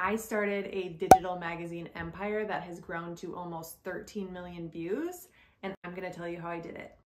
I started a digital magazine empire that has grown to almost 13 million views, and I'm gonna tell you how I did it.